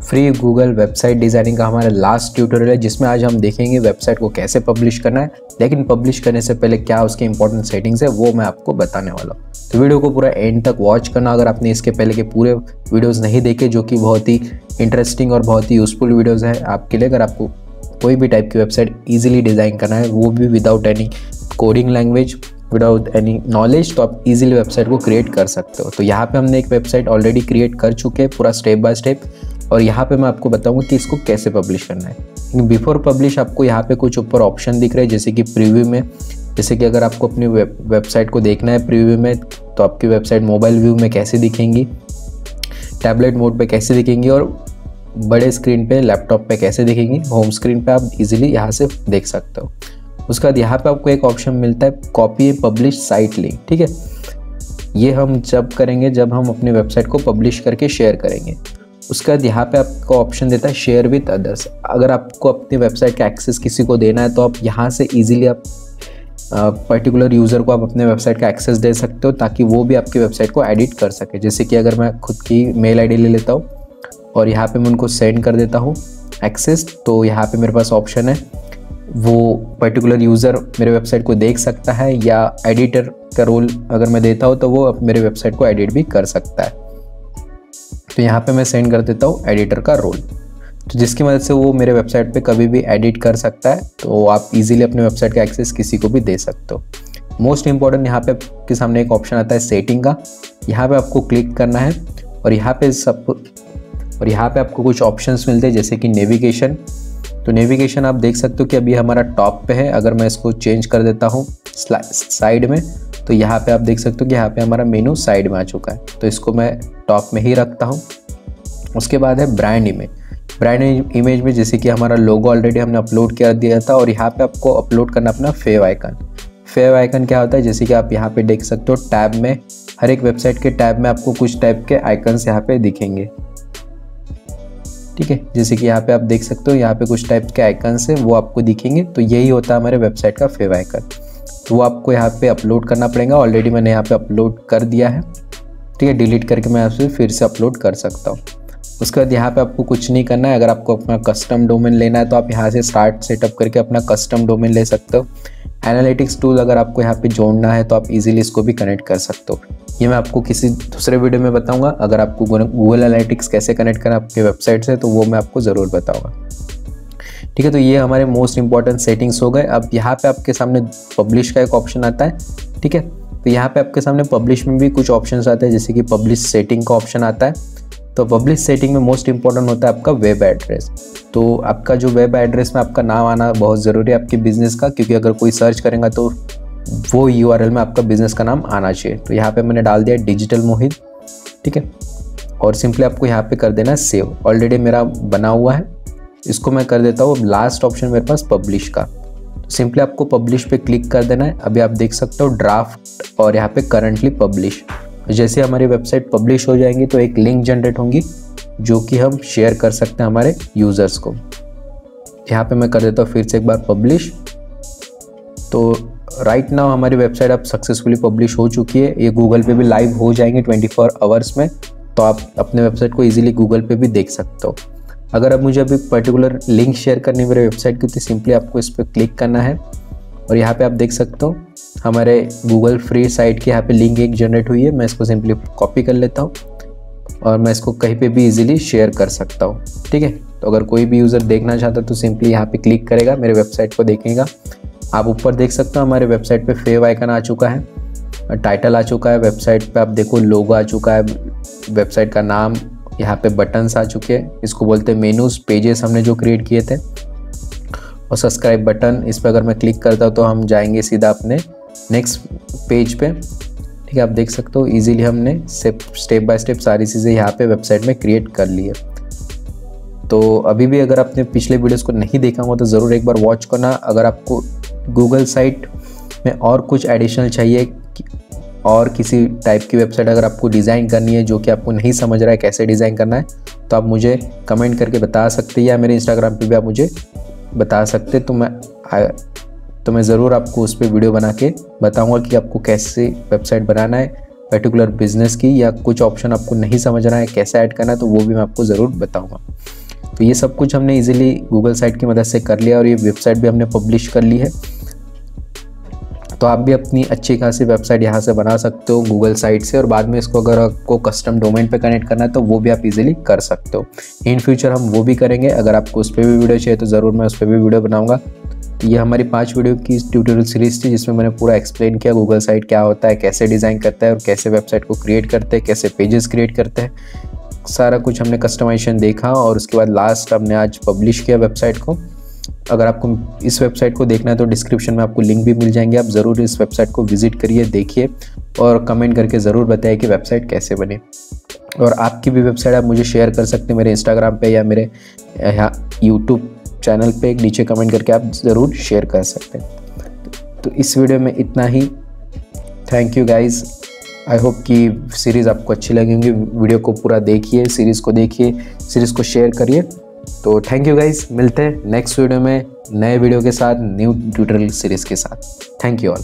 Free Google website designing का हमारा last tutorial है, जिसमें आज हम देखेंगे वेबसाइट को कैसे पब्लिश करना है। लेकिन पब्लिश करने से पहले क्या उसके इंपॉर्टेंट सेटिंग्स है, वो मैं आपको बताने वाला हूँ। तो वीडियो को पूरा एंड तक वॉच करना, अगर आपने इसके पहले के पूरे वीडियोज़ नहीं देखे, जो कि बहुत ही इंटरेस्टिंग और बहुत ही यूज़फुल वीडियोज़ है आपके लिए, अगर आपको कोई भी टाइप की वेबसाइट ईजिली डिज़ाइन करना है, वो भी without any coding language without any knowledge तो आप इजीली वेबसाइट को क्रिएट कर सकते हो। तो यहाँ पे हमने एक वेबसाइट ऑलरेडी क्रिएट कर चुके हैं, पूरा स्टेप बाय स्टेप और यहाँ पे मैं आपको बताऊँगा कि इसको कैसे पब्लिश करना है। बिफोर पब्लिश आपको यहाँ पे कुछ ऊपर ऑप्शन दिख रहे हैं, जैसे कि प्रीव्यू में। जैसे कि अगर आपको अपनी वेब वेबसाइट को देखना है प्रीव्यू में तो आपकी वेबसाइट मोबाइल व्यू में कैसे दिखेंगी? टैबलेट मोड पे कैसे दिखेंगी? और बड़े स्क्रीन पे लैपटॉप पे कैसे दिखेंगी? होम स्क्रीन पे आप इजीली यहाँ से देख सकते हो। उसके बाद यहाँ पे आपको एक ऑप्शन मिलता है कॉपी पब्लिश साइट लिंक ठीक है? ये हम जब करेंगे, जब हम अपनी वेबसाइट को पब्लिश करके शेयर करेंगे। उसके बाद यहाँ पे आपको ऑप्शन देता है शेयर विथ अदर्स अगर आपको अपनी वेबसाइट का एक्सेस किसी को देना है तो आप यहाँ से इजीली आप पर्टिकुलर यूज़र को आप अपने वेबसाइट का एक्सेस दे सकते हो, ताकि वो भी आपकी वेबसाइट को एडिट कर सके। जैसे कि अगर मैं खुद की मेल आईडी ले लेता हूँ और यहाँ पे मैं उनको सेंड कर देता हूँ एक्सेस तो यहाँ पे मेरे पास ऑप्शन है। वो पर्टिकुलर यूज़र मेरे वेबसाइट को देख सकता है या एडिटर का रोल अगर मैं देता हूँ तो वो मेरे वेबसाइट को एडिट भी कर सकता है। तो यहाँ पे मैं सेंड कर देता हूँ एडिटर का रोल तो जिसकी मदद से वो मेरे वेबसाइट पे कभी भी एडिट कर सकता है तो आप इजीली अपने वेबसाइट का एक्सेस किसी को भी दे सकते हो. मोस्ट इंपॉर्टेंट यहाँ पे आपके सामने एक ऑप्शन आता है सेटिंग का. यहाँ पे आपको क्लिक करना है और यहाँ पे सब, और यहाँ पे आपको कुछ ऑप्शंस मिलते हैं, जैसे कि नेविगेशन तो नेविगेशन आप देख सकते हो कि अभी हमारा टॉप पे है. अगर मैं इसको चेंज कर देता हूँ साइड में तो यहाँ पे आप देख सकते हो कि यहाँ पे हमारा मेनू साइड में आ चुका है। तो इसको मैं टॉप में ही रखता हूँ। उसके बाद है ब्रांड इमेज ब्रांड इमेज में जैसे कि हमारा लोगो ऑलरेडी हमने अपलोड कर दिया था और यहाँ पे आपको अपलोड करना अपना फेव आइकन फेव आइकन क्या होता है? जैसे कि आप यहाँ पे देख सकते हो टैब में, हर एक वेबसाइट के टैब में आपको कुछ टाइप के आइकन्स यहाँ पे दिखेंगे। ठीक है? जैसे कि यहाँ पे आप देख सकते हो, यहाँ पे कुछ टाइप के आइकन्स हैं, वो आपको दिखेंगे। तो यही होता है हमारे वेबसाइट का फेव आइकन वो आपको यहाँ पे अपलोड करना पड़ेगा। ऑलरेडी मैंने यहाँ पे अपलोड कर दिया है। ठीक है डिलीट करके मैं आपसे फिर से अपलोड कर सकता हूँ। उसके बाद यहाँ पे आपको कुछ नहीं करना है। अगर आपको अपना कस्टम डोमेन लेना है तो आप यहाँ से स्टार्ट सेटअप करके अपना कस्टम डोमेन ले सकते हो। एनालिटिक्स टूल अगर आपको यहाँ पे जोड़ना है तो आप इजीली इसको भी कनेक्ट कर सकते हो। ये मैं आपको किसी दूसरे वीडियो में बताऊँगा। अगर आपको गूगल एनालिटिक्स कैसे कनेक्ट करना आपके वेबसाइट से तो वो मैं आपको ज़रूर बताऊँगा। ठीक है तो ये हमारे मोस्ट इंपॉर्टेंट सेटिंग्स हो गए। अब यहाँ पे आपके सामने पब्लिश का एक ऑप्शन आता है, ठीक है? तो यहाँ पे आपके सामने पब्लिश में भी कुछ ऑप्शंस आते हैं, जैसे कि पब्लिश सेटिंग का ऑप्शन आता है। तो पब्लिश सेटिंग में मोस्ट इंपॉर्टेंट होता है आपका वेब एड्रेस तो आपका जो वेब एड्रेस में आपका नाम आना बहुत ज़रूरी है आपके बिज़नेस का, क्योंकि अगर कोई सर्च करेगा तो वो यूआरएल में आपका बिज़नेस का नाम आना चाहिए। तो यहाँ पे मैंने डाल दिया डिजिटल मोहित, ठीक है? और सिंपली आपको यहाँ पे कर देना सेव ऑलरेडी मेरा बना हुआ है। इसको मैं कर देता हूँ लास्ट ऑप्शन मेरे पास पब्लिश का। सिंपली आपको पब्लिश पे क्लिक कर देना है। अभी आप देख सकते हो ड्राफ्ट और यहाँ पे करंटली पब्लिश जैसे हमारी वेबसाइट पब्लिश हो जाएँगी तो एक लिंक जनरेट होंगी, जो कि हम शेयर कर सकते हैं हमारे यूज़र्स को। यहाँ पे मैं कर देता हूँ फिर से एक बार पब्लिश तो राइट नाउ हमारी वेबसाइट अब सक्सेसफुली पब्लिश हो चुकी है। ये गूगल पे भी लाइव हो जाएँगे 24 फोर आवर्स में। तो आप अपने वेबसाइट को इजीली गूगल पे भी देख सकते हो। अगर अब मुझे अभी पर्टिकुलर लिंक शेयर करनी मेरे वेबसाइट की तो सिंपली आपको इस पर क्लिक करना है। और यहाँ पे आप देख सकते हो, हमारे गूगल फ्री साइट की यहाँ पे लिंक एक जनरेट हुई है। मैं इसको सिंपली कॉपी कर लेता हूँ और मैं इसको कहीं पे भी इजीली शेयर कर सकता हूँ। ठीक है? तो अगर कोई भी यूज़र देखना चाहता तो सिंपली यहाँ पे क्लिक करेगा, मेरे वेबसाइट को देखेगा। आप ऊपर देख सकते हो, हमारे वेबसाइट पे फेव आइकन आ चुका है। टाइटल आ चुका है वेबसाइट पे आप देखो लोगो आ चुका है वेबसाइट का नाम यहाँ पे बटन्स आ चुके हैं। इसको बोलते हैं मेनूज पेजेस हमने जो क्रिएट किए थे। और सब्सक्राइब बटन इस पर अगर मैं क्लिक करता हूँ तो हम जाएँगे सीधा अपने नेक्स्ट पेज पे। ठीक है, आप देख सकते हो इजीली हमने स्टेप बाय स्टेप सारी चीज़ें यहाँ पे वेबसाइट में क्रिएट कर ली है। तो अभी भी अगर आपने पिछले वीडियोस को नहीं देखा हुआ तो ज़रूर एक बार वॉच करना। अगर आपको गूगल साइट में और कुछ एडिशनल चाहिए और किसी टाइप की वेबसाइट अगर आपको डिज़ाइन करनी है जो कि आपको नहीं समझ रहा है कैसे डिज़ाइन करना है तो आप मुझे कमेंट करके बता सकते हैं या मेरे इंस्टाग्राम पे भी आप मुझे बता सकते तो मैं तो मैं ज़रूर आपको उस पर वीडियो बना के बताऊँगा कि आपको कैसे वेबसाइट बनाना है पर्टिकुलर बिज़नेस की या कुछ ऑप्शन आपको नहीं समझ रहा है, कैसे ऐड करना है तो वो भी मैं आपको ज़रूर बताऊँगा। तो ये सब कुछ हमने इजीली गूगल साइट की मदद से कर लिया और ये वेबसाइट भी हमने पब्लिश कर ली है। तो आप भी अपनी अच्छी खासी वेबसाइट यहाँ से बना सकते हो, गूगल साइट से, और बाद में इसको अगर आपको कस्टम डोमेन पे कनेक्ट करना है तो वो भी आप इजीली कर सकते हो। इन फ्यूचर हम वो भी करेंगे। अगर आपको उस पर भी वीडियो चाहिए तो ज़रूर मैं उस पर भी वीडियो बनाऊँगा। ये हमारी पाँच वीडियो की ट्यूटोरियल सीरीज़ थी, जिसमें मैंने पूरा एक्सप्लेन किया गूगल साइट क्या होता है, कैसे डिज़ाइन करता है, और कैसे वेबसाइट को क्रिएट करते हैं, कैसे पेजेस क्रिएट करते हैं। सारा कुछ हमने कस्टमाइजेशन देखा, और उसके बाद लास्ट हमने आज पब्लिश किया वेबसाइट को। अगर आपको इस वेबसाइट को देखना है तो डिस्क्रिप्शन में आपको लिंक भी मिल जाएँगे। आप ज़रूर इस वेबसाइट को विज़िट करिए, देखिए और कमेंट करके ज़रूर बताइए कि वेबसाइट कैसे बने। और आपकी भी वेबसाइट आप मुझे शेयर कर सकते हैं मेरे इंस्टाग्राम पे या मेरे यहाँ यूट्यूब चैनल पे। नीचे कमेंट करके आप ज़रूर शेयर कर सकते हैं। तो इस वीडियो में इतना ही। Thank you guys I hope कि सीरीज़ आपको अच्छी लगेंगी वीडियो को पूरा देखिए सीरीज़ को देखिए सीरीज़ को शेयर करिए। तो थैंक यू गाइज़ मिलते हैं नेक्स्ट वीडियो में नए वीडियो के साथ न्यू ट्यूटोरियल सीरीज़ के साथ. Thank you all